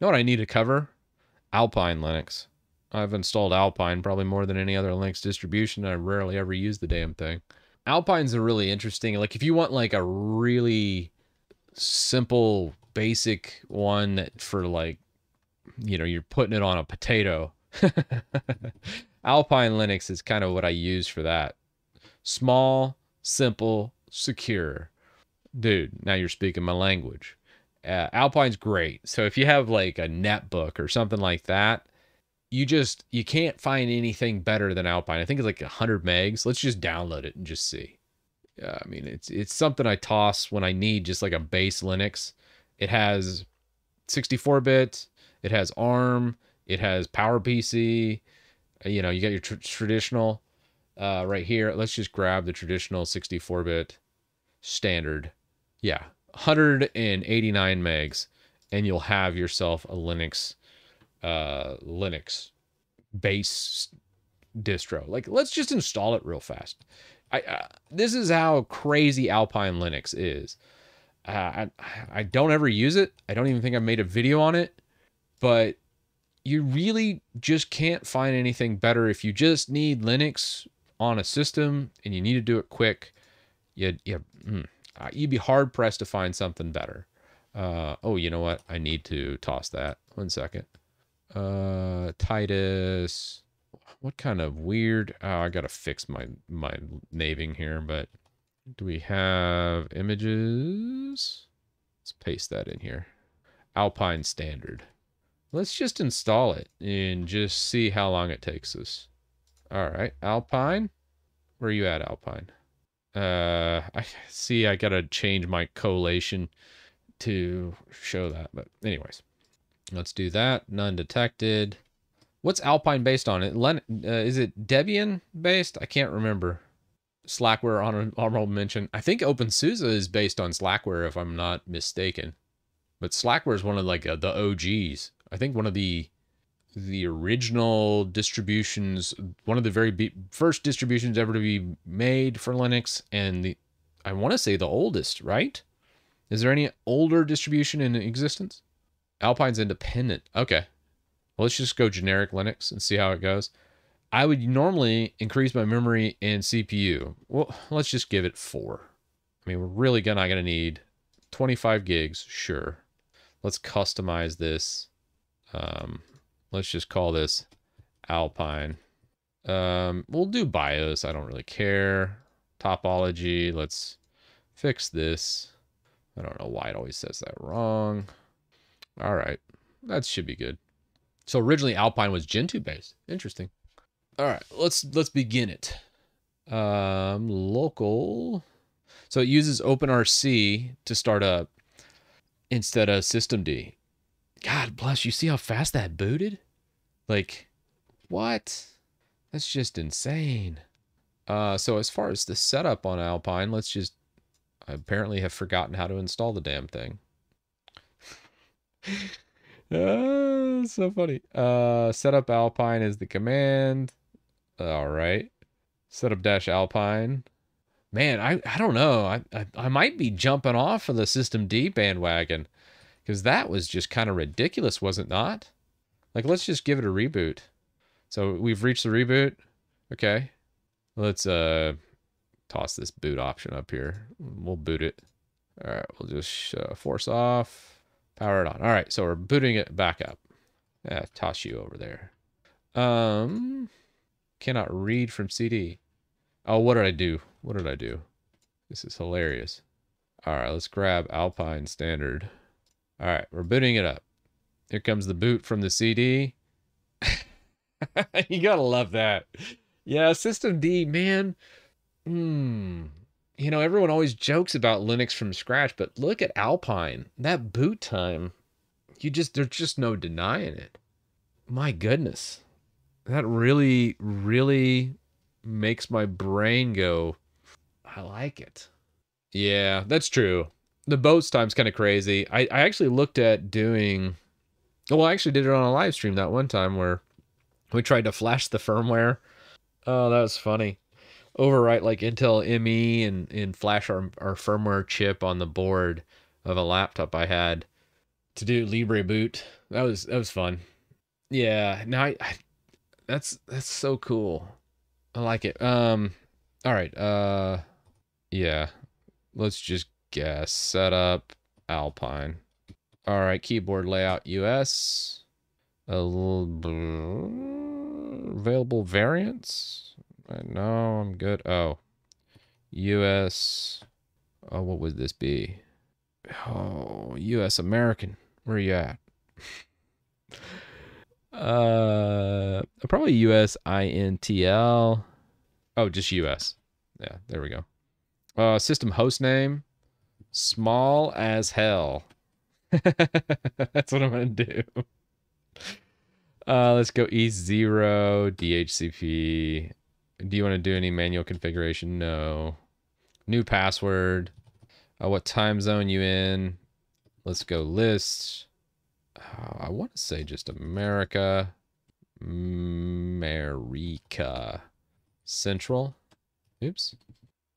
know what I need to cover? Alpine Linux. I've installed Alpine probably more than any other Linux distribution. I rarely ever use the damn thing. Alpine's a really interesting. Like if you want like a really simple, basic one for like, you know, you're putting it on a potato. Alpine Linux is kind of what I use for that. Small, simple, secure. Dude, now you're speaking my language. Uh, Alpine's great. So if you have like a netbook or something like that, you just you can't find anything better than Alpine. I think it's like 100 megs. Let's just download it and just see. Yeah, I mean it's it's something I toss when I need just like a base Linux. It has 64 bit. It has ARM. It has PowerPC. Uh, you know, you got your tr- traditional uh, right here. Let's just grab the traditional 64 bit standard. Yeah, 189 megs, and you'll have yourself a Linux uh, Linux base distro. Like, let's just install it real fast. I uh, this is how crazy Alpine Linux is. Uh, I I don't ever use it. I don't even think I've made a video on it, but you really just can't find anything better if you just need Linux on a system and you need to do it quick. You you mm, uh, you'd be hard pressed to find something better. Uh, oh, you know what? I need to toss that. One second. Uh, Titus. What kind of weird? Oh, I gotta fix my my naving here. But do we have images? Let's paste that in here. Alpine Standard. Let's just install it and just see how long it takes us. All right, Alpine. Where are you at, Alpine? Uh, I see. I gotta change my collation to show that. But anyways, let's do that. None detected. What's Alpine based on? It Len, uh, is it Debian based? I can't remember. Slackware on honorable mention. I think OpenSUSE is based on Slackware, if I'm not mistaken. But Slackware is one of like uh, the OGs. I think one of the the original distributions, one of the very be- first distributions ever to be made for Linux, and the I want to say the oldest, right? Is there any older distribution in existence? Alpine's independent. Okay. Well, let's just go generic Linux and see how it goes. I would normally increase my memory and CPU. Well, let's just give it four. I mean, we're really gonna gonna need 25 gigs, sure. Let's customize this. Um, let's just call this Alpine. Um, we'll do BIOS. I don't really care. Topology. Let's fix this. I don't know why it always says that wrong. All right. That should be good. So originally Alpine was Gentoo based. Interesting. All right, let's let's begin it. Um, local. So it uses OpenRC to start up instead of systemd. God bless you. See how fast that booted? Like, what? That's just insane. Uh, so as far as the setup on Alpine, let's just I apparently have forgotten how to install the damn thing. uh, so funny. Uh, setup Alpine is the command. All right. Setup dash Alpine. Man, I, I don't know. I, I, I might be jumping off of the system D bandwagon because that was just kind of ridiculous, was it not? Like, let's just give it a reboot. So we've reached the reboot. Okay. Let's uh toss this boot option up here. We'll boot it. All right, we'll just uh, force off, power it on. All right, so we're booting it back up. Yeah, toss you over there. Um, cannot read from CD. Oh, what did I do? What did I do? This is hilarious. All right, let's grab Alpine Standard. All right, we're booting it up. Here comes the boot from the CD. you gotta love that. Yeah, System D, man. Hmm. You know, everyone always jokes about Linux from scratch, but look at Alpine. That boot time, you just there's just no denying it. My goodness. That really, really makes my brain go, I like it. Yeah, that's true. The boats time's kind of crazy. I, I actually looked at doing well, I actually did it on a live stream that one time where we tried to flash the firmware. Oh, that was funny overwrite like Intel ME and, and flash our, our firmware chip on the board of a laptop I had to do Libreboot. That was that was fun. Yeah, Now I, I that's that's so cool. I like it. Um, all right. Uh, yeah. Let's just guess. Setup Alpine. All right. Keyboard layout US. available variants. No, I'm good. Oh, US. Oh, what would this be? Oh, US American. Where are you at? uh, probably US INTL. Oh, just US. Yeah, there we go. Uh, system host name, small as hell. That's what I'm gonna do. Uh, let's go eth0 DHCP. Do you want to do any manual configuration? No. New password. Uh, what time zone you in? Let's go list. Uh, I want to say just America. America. Central. Oops.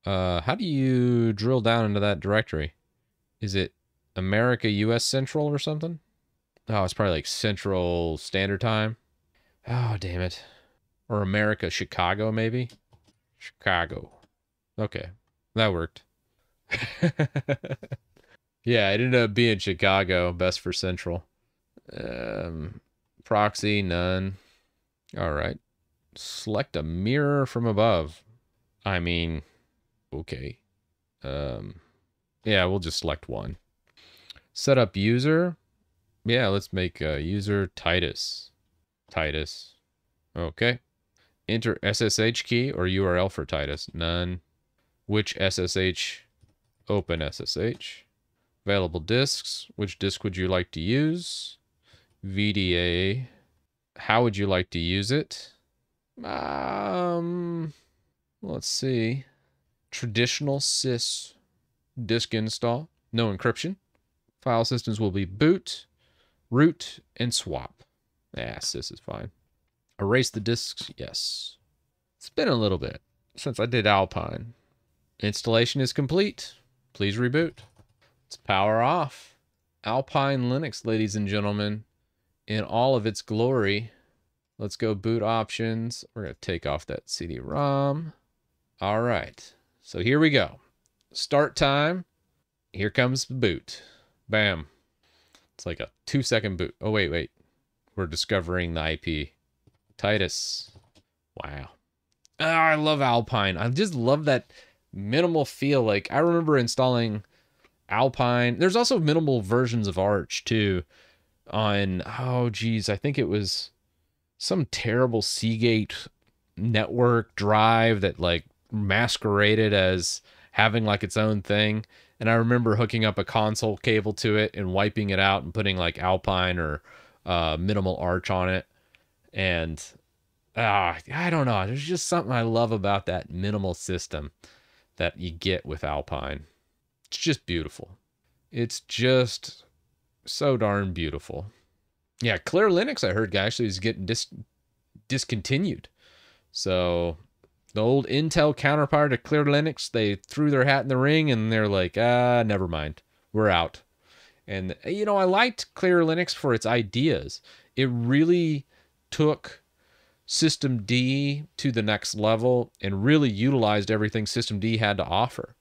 Uh, how do you drill down into that directory? Is it America US Central or something? Oh, it's probably like Central Standard Time. Oh, damn it. Or America Chicago, maybe? Chicago. Okay. That worked. yeah, it ended up being Chicago, best for Central. Um, proxy, none. All right. Select a mirror from above. I mean, okay. Um, yeah, we'll just select one. Set up user. Yeah, let's make a user Titus. Titus. Okay. Enter SSH key or URL for Titus. None. Which SSH? Open SSH. Available disks. Which disk would you like to use? VDA. How would you like to use it? Um, let's see. Traditional sys disk install. No encryption. File systems will be boot, root, and swap. Yeah, sys is fine. Erase the disks. Yes. It's been a little bit since I did Alpine. Installation is complete. Please reboot. Let's power off. Alpine Linux, ladies and gentlemen in all of its glory. Let's go boot options. We're going to take off that CD-ROM. All right. So here we go. Start time. Here comes the boot. Bam. It's like a two second boot. Oh, wait, wait. We're discovering the IP. Titus. Wow. Oh, I love Alpine. I just love that minimal feel. Like I remember installing Alpine. There's also minimal versions of Arch too on oh geez, I think it was some terrible Seagate network drive that like masqueraded as having like its own thing. And I remember hooking up a console cable to it and wiping it out and putting like Alpine or uh, minimal arch on it. And uh, I don't know. There's just something I love about that minimal system that you get with Alpine. It's just beautiful. It's just so darn beautiful. Yeah, Clear Linux, I heard, actually is getting dis- discontinued. So the old Intel counterpart to Clear Linux, they threw their hat in the ring and they're like, ah, never mind, we're out. And you know, I liked Clear Linux for its ideas. It really took System D to the next level and really utilized everything System D had to offer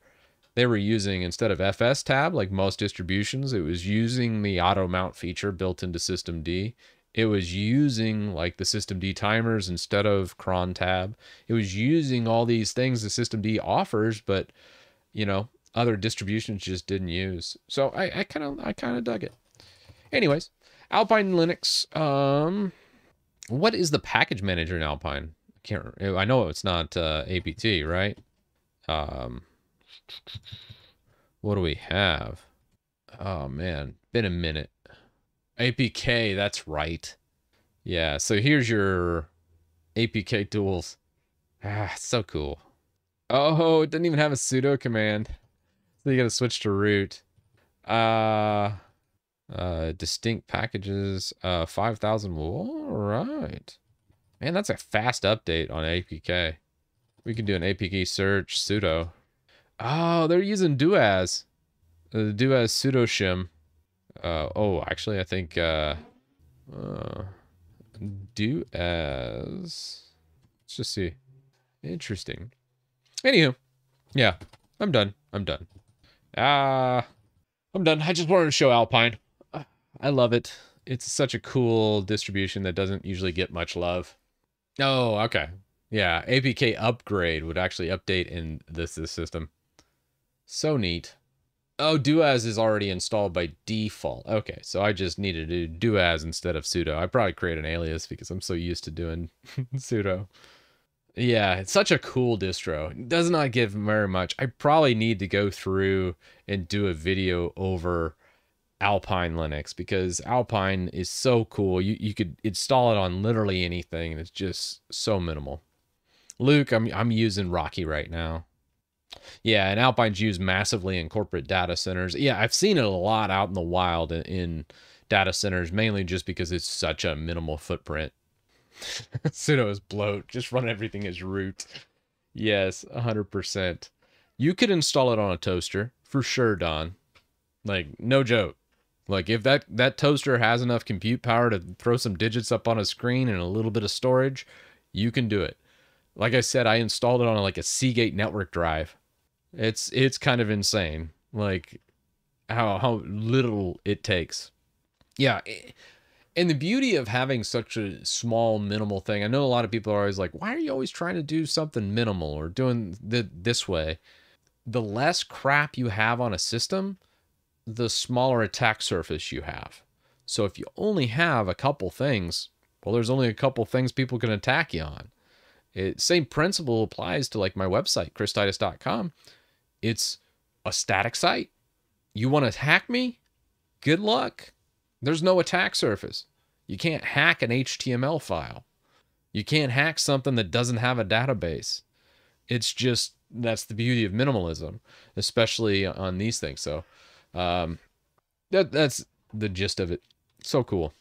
they were using instead of FS tab, like most distributions it was using the auto mount feature built into system d it was using like the system d timers instead of cron tab. It was using all these things the system d offers but you know other distributions just didn't use. So i kind of i kind of dug it. Anyways alpine linux um what is the package manager in alpine? I can't i know it's not uh, apt right? Um what do we have? Oh man, been a minute. APK, that's right. Yeah, so here's your APK tools. Ah, so cool. Oh, it doesn't even have a sudo command. So you gotta switch to root. Uh, uh, distinct packages, uh, 5,000. All right. Man, that's a fast update on APK. We can do an APK search sudo. Oh, they're using doas. The doas sudo shim. Uh, oh, actually, I think uh, uh, do as. Let's just see. Interesting. Anywho, yeah, I'm done. I'm done. Ah, I'm done. I just wanted to show Alpine. I love it. It's such a cool distribution that doesn't usually get much love. Oh, okay. Yeah, APK upgrade would actually update in this, this system. So neat. Oh, doas is already installed by default. Okay, so I just needed to do doas instead of sudo. I probably create an alias because I'm so used to doing sudo. Yeah, it's such a cool distro. It does not give very much. I probably need to go through and do a video over Alpine Linux because Alpine is so cool. You you could install it on literally anything and it's just so minimal. Luke, I'm I'm using Rocky right now. Yeah, and Alpine's used massively in corporate data centers. Yeah, I've seen it a lot out in the wild in, data centers, mainly just because it's such a minimal footprint. sudo is bloat. Just run everything as root. Yes, 100%. You could install it on a toaster for sure, Don. Like, no joke. Like, if that, that toaster has enough compute power to throw some digits up on a screen and a little bit of storage, you can do it. Like I said, I installed it on like a Seagate network drive. It's it's kind of insane. Like how how little it takes. Yeah. And the beauty of having such a small minimal thing, I know a lot of people are always like, why are you always trying to do something minimal or doing the, this way? The less crap you have on a system, the smaller attack surface you have. So if you only have a couple things, well, there's only a couple things people can attack you on. It, same principle applies to like my website, christitus.com. It's a static site. You want to hack me? Good luck. There's no attack surface. You can't hack an HTML file. You can't hack something that doesn't have a database. It's just that's the beauty of minimalism, especially on these things. So, um, that that's the gist of it. So cool.